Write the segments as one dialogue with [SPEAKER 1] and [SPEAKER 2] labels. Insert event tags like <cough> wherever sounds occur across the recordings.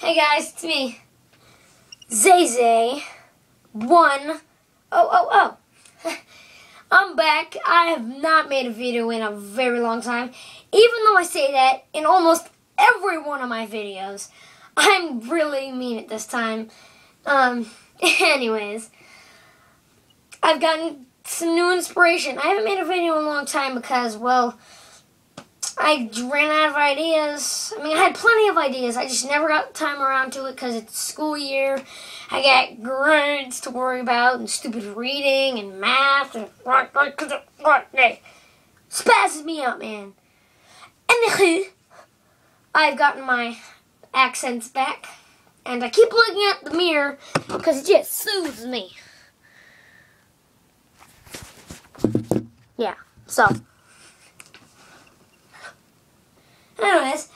[SPEAKER 1] Hey guys, it's me, Zay. One. Oh, oh, oh. <laughs> I'm back. I have not made a video in a very long time. Even though I say that in almost every one of my videos, I'm really mean it this time. Um, <laughs> anyways, I've gotten some new inspiration. I haven't made a video in a long time because, well, I ran out of ideas. I mean, I had plenty of ideas. I just never got time around to it because it's school year. I got grades to worry about and stupid reading and math and what, what, what, what, spazzes me out, man. And I've gotten my accents back, and I keep looking at the mirror because it just soothes me. Yeah, so. Anyways,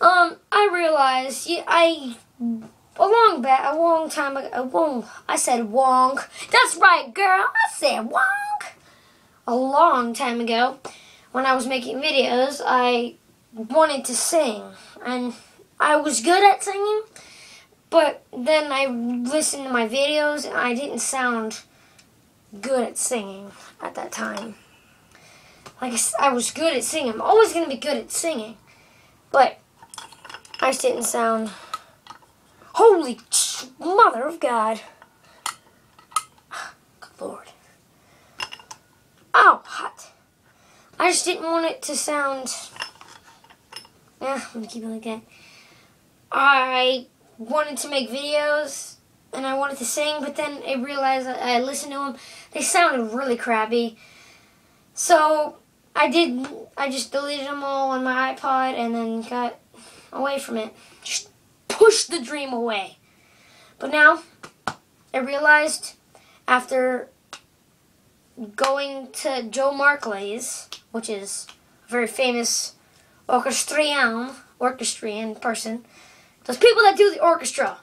[SPEAKER 1] um, I realized I a long back, a long time ago, a I said wong. That's right, girl. I said wong. A long time ago, when I was making videos, I wanted to sing, and I was good at singing. But then I listened to my videos, and I didn't sound good at singing at that time. Like I was good at singing. I'm always gonna be good at singing. But I just didn't sound. Holy mother of God. Good Lord. Oh, hot. I just didn't want it to sound. Yeah, I'm gonna keep it like that. I wanted to make videos and I wanted to sing, but then I realized I listened to them. They sounded really crappy. So I did. I just deleted them all on my iPod and then got away from it. Just pushed the dream away. But now I realized after going to Joe Markley's, which is a very famous orchestrion, orchestrian person, those people that do the orchestra,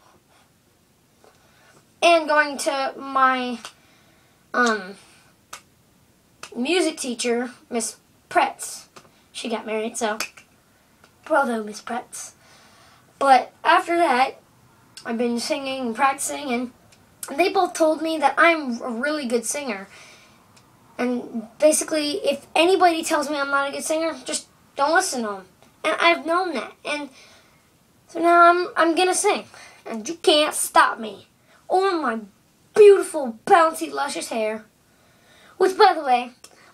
[SPEAKER 1] and going to my um music teacher, Miss Pretz. She got married, so bravo, Miss Pretz. But after that, I've been singing and practicing, and they both told me that I'm a really good singer. And basically, if anybody tells me I'm not a good singer, just don't listen to them. And I've known that. And so now I'm I'm gonna sing, and you can't stop me. Or my beautiful, bouncy, luscious hair. Which, by the way,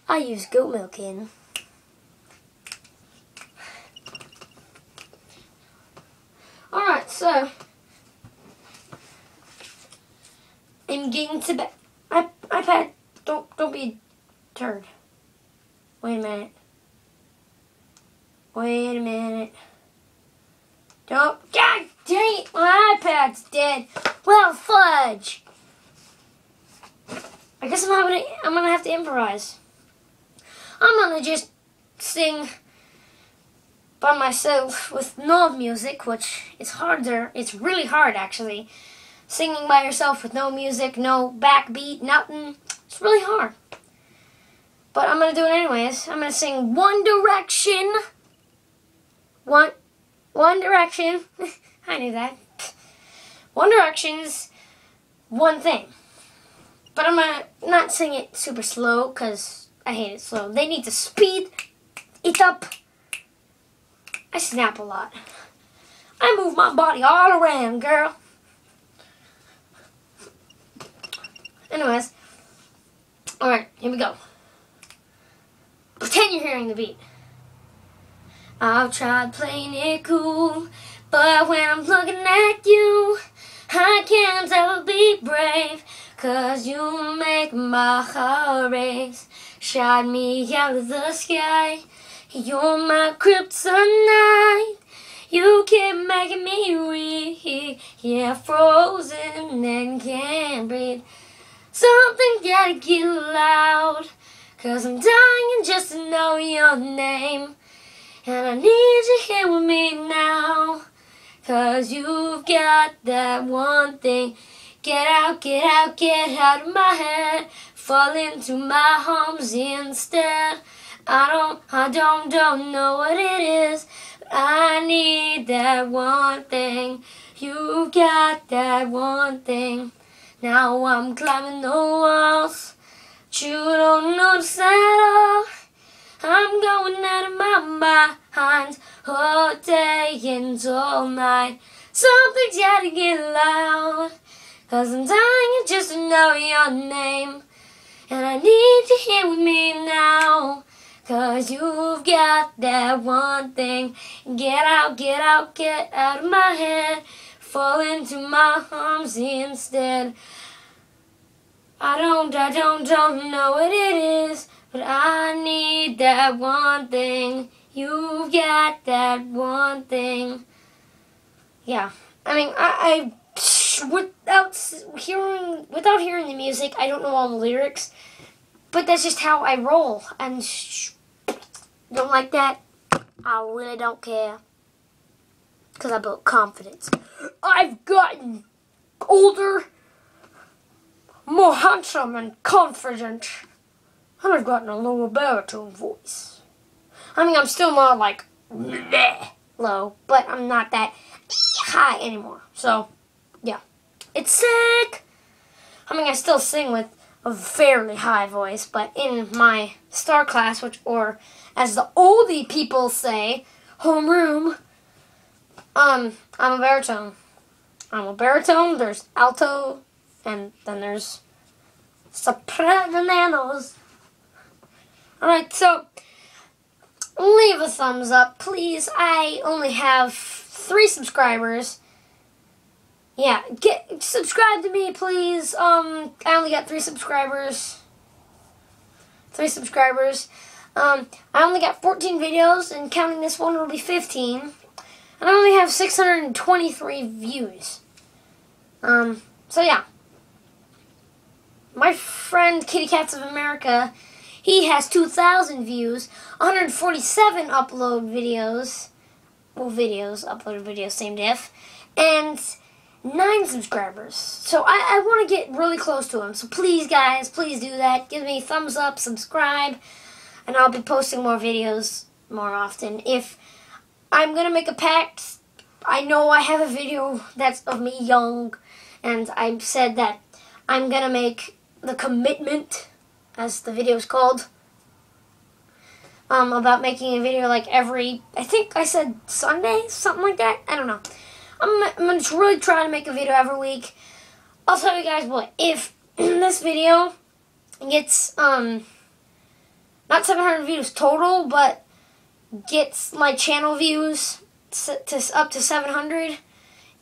[SPEAKER 1] I use goat milk in. Alright, so I'm getting to bed. I iPad, don't don't be a turd. Wait a minute. Wait a minute. Don't God dang it, my iPad's dead. Well fudge. I guess I'm to, I'm gonna have to improvise. I'm gonna just sing by myself with no music, which is harder. It's really hard actually. Singing by yourself with no music, no backbeat, nothing. It's really hard. But I'm gonna do it anyways. I'm gonna sing One Direction. One, One Direction. <laughs> I knew that. One Direction's one thing. But I'm gonna not sing it super slow because I hate it slow. They need to speed it up. I snap a lot. I move my body all around, girl. Anyways, alright, here we go. Pretend you're hearing the beat. I've tried playing it cool, but when I'm looking at you, I can't ever be brave. Cause you make my heart race. Shot me out of the sky. You're my kryptonite. You keep making me weak. Yeah, frozen and can't breathe. Something gotta get loud. Cause I'm dying just to know your name. And I need you here with me now. Cause you've got that one thing Get out, get out, get out of my head. Fall into my arms instead. I don't, I don't, don't know what it is. But I need that one thing You've got that one thing. Now I'm climbing the walls. But you don't notice at all. I'm going out of my mind all day and all night. Something's gotta get loud. Cause I'm dying just to know your name. And I need you here with me now. Cause you've got that one thing. Get out, get out, get out of my head. Fall into my arms instead. I don't, I don't, don't know what it is. But I need that one thing. You've got that one thing. Yeah. I mean, I, I without hearing without hearing the music, I don't know all the lyrics. But that's just how I roll. And don't like that? I really don't care. Because I built confidence. I've gotten older, more handsome and confident. And I've gotten a lower baritone voice. I mean, I'm still not like low, but I'm not that high anymore. So, yeah. It's sick! I mean, I still sing with a fairly high voice, but in my star class, which, or as the oldie people say, homeroom, um, I'm a baritone. I'm a baritone, there's alto, and then there's sopranos. Alright, so leave a thumbs up, please. I only have three subscribers. Yeah, get subscribe to me, please. Um, I only got three subscribers. Three subscribers. Um, I only got 14 videos, and counting this one will be 15. And I only have 623 views. Um, so yeah. My friend Kitty Cats of America he has 2,000 views, 147 upload videos, well, videos, uploaded videos, same diff, and 9 subscribers. So I, I want to get really close to him. So please, guys, please do that. Give me a thumbs up, subscribe, and I'll be posting more videos more often. If I'm going to make a pact, I know I have a video that's of me young, and I've said that I'm going to make the commitment as the video is called, um, about making a video like every, I think I said Sunday, something like that. I don't know. I'm, I'm going to really try to make a video every week. I'll tell you guys what, if <clears throat> this video gets, um, not 700 views total, but gets my channel views to, up to 700.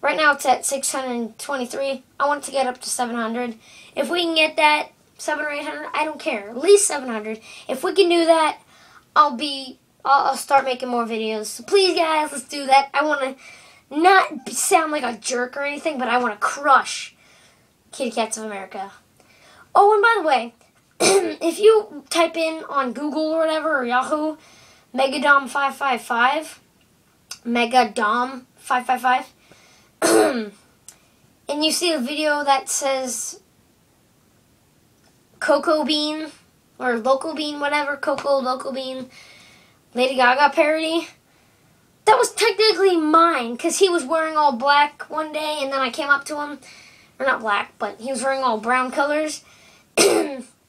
[SPEAKER 1] Right now it's at 623. I want to get up to 700. If we can get that, 700 or eight hundred. I don't care. At least seven hundred. If we can do that, I'll be. I'll, I'll start making more videos. So please, guys, let's do that. I want to not sound like a jerk or anything, but I want to crush Kitty Cats of America. Oh, and by the way, <clears throat> if you type in on Google or whatever or Yahoo, Megadom five five five, Megadom five five five, <clears throat> and you see a video that says Cocoa Bean or Local Bean, whatever, Coco Local Bean, Lady Gaga parody. That was technically mine because he was wearing all black one day, and then I came up to him, or not black, but he was wearing all brown colors, <clears throat>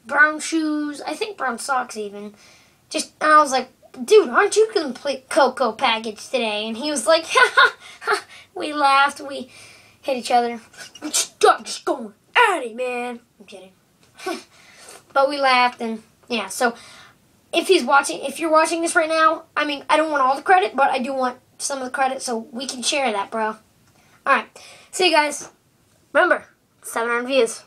[SPEAKER 1] brown shoes, I think brown socks even. Just and I was like, dude, aren't you complete Coco package today? And he was like, <laughs> ha. We laughed, we hit each other. Stop just going at it, man. I'm kidding. <laughs> but we laughed and yeah. So if he's watching, if you're watching this right now, I mean, I don't want all the credit, but I do want some of the credit, so we can share that, bro. All right. See you guys. Remember, 700 views.